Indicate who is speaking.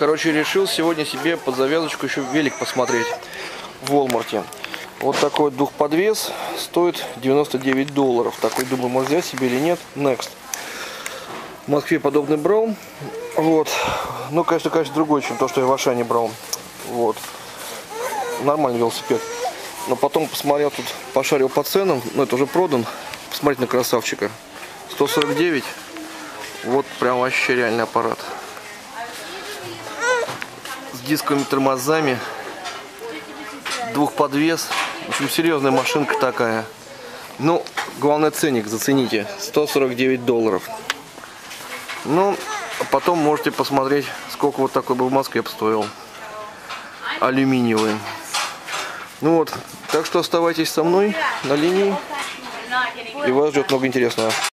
Speaker 1: Короче, решил сегодня себе под завязочку еще велик посмотреть в Walmart. Вот такой двухподвес стоит 99 долларов. Такой, думаю, может взять себе или нет. Next. В Москве подобный брал. Вот. Ну, конечно, конечно, другой, чем то, что я в Ашане брал. Вот. Нормальный велосипед. Но потом посмотрел тут, пошарил по ценам. Ну, это уже продан. Посмотрите на красавчика. 149. Вот прям вообще реальный аппарат. Дисковыми тормозами. Двухподвес. В общем, серьезная машинка такая. Ну, главное ценник, зацените. 149 долларов. Ну, потом можете посмотреть, сколько вот такой бы в Москве стоил. Алюминиевый. Ну вот, так что оставайтесь со мной на линии. И вас ждет много интересного.